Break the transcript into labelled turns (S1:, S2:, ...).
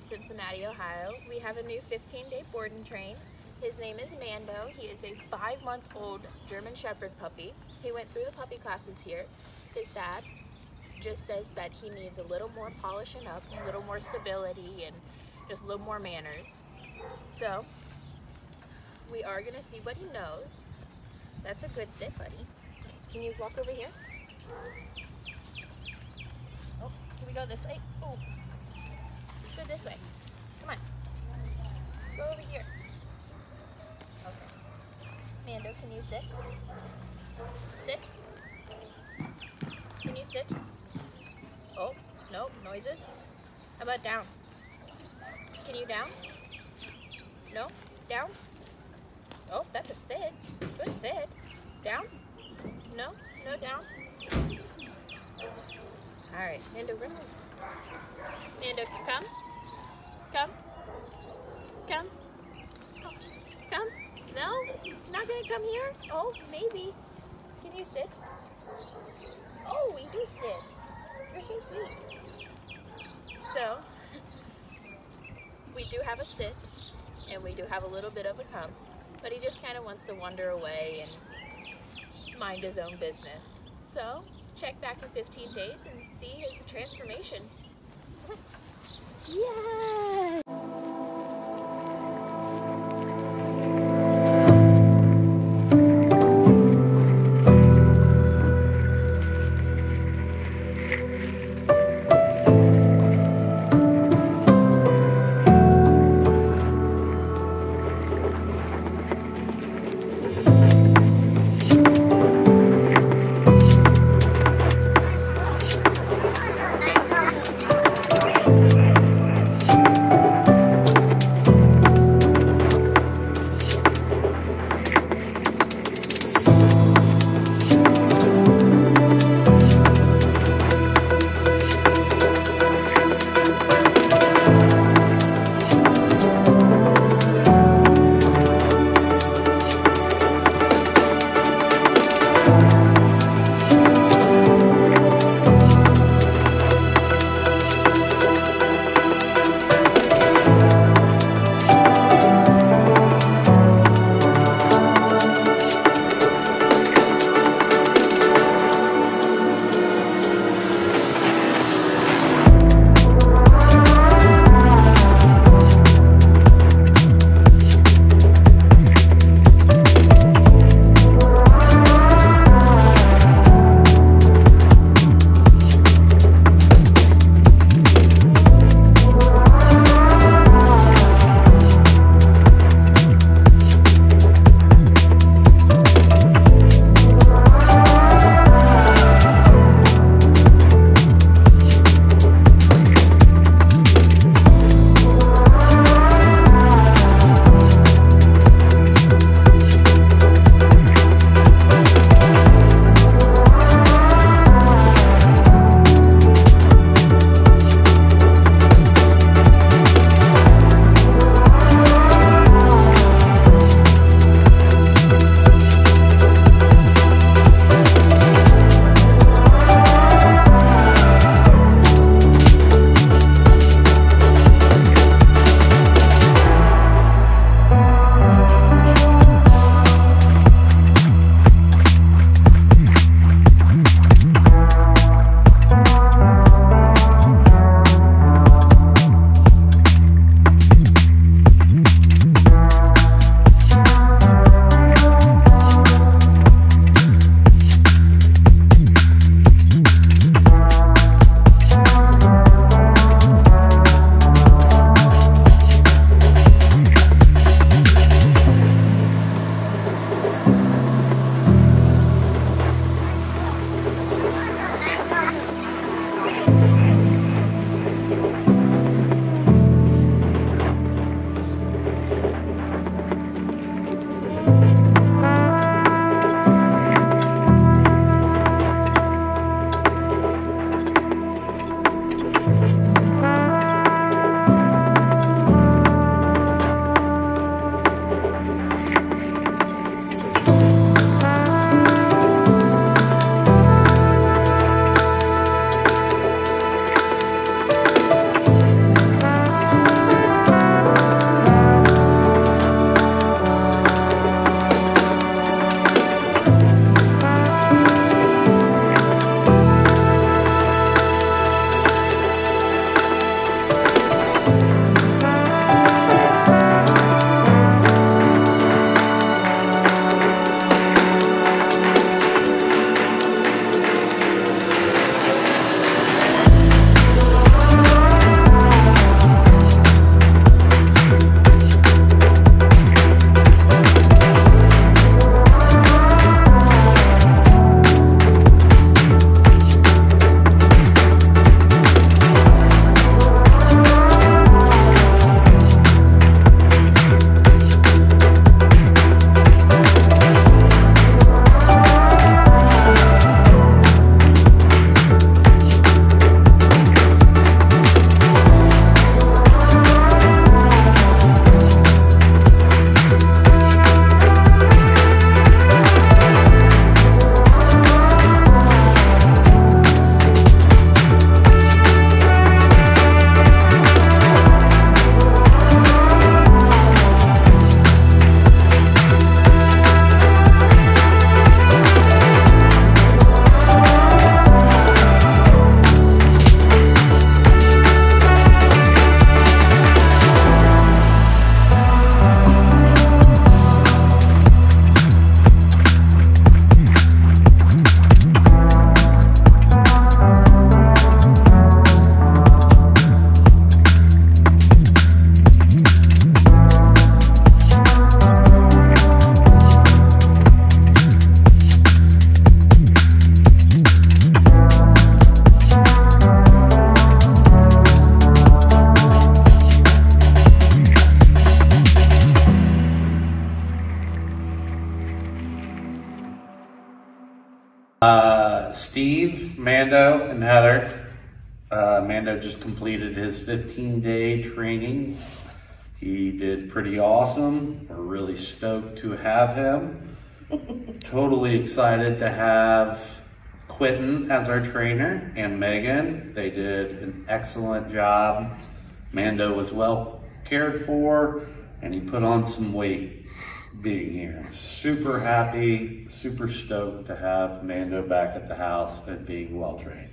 S1: Cincinnati, Ohio. We have a new 15-day board and train. His name is Mando. He is a five-month-old German Shepherd puppy. He went through the puppy classes here. His dad just says that he needs a little more polishing up, a little more stability, and just a little more manners. So, we are gonna see what he knows. That's a good sit, buddy. Can you walk over here? Oh, can we go this way? Oh, let's go this way. Come on. Go over here. Okay. Mando, can you sit? Sit. Can you sit? Oh, no, noises. How about down? Can you down? No? Down? Oh, that's a sit. Good sit. Down? No? No down? Alright, Mando, run. Mando, come. Come. Come. Come. No? Not gonna come here? Oh, maybe. Can you sit? Oh, we do sit. You're so sweet. So, we do have a sit, and we do have a little bit of a come, but he just kind of wants to wander away and mind his own business. So, check back in 15 days and see his transformation. Yay!
S2: Steve, Mando, and Heather. Uh, Mando just completed his 15 day training. He did pretty awesome. We're really stoked to have him. totally excited to have Quentin as our trainer and Megan. They did an excellent job. Mando was well cared for and he put on some weight being here. Super happy, super stoked to have Mando back at the house and being well trained.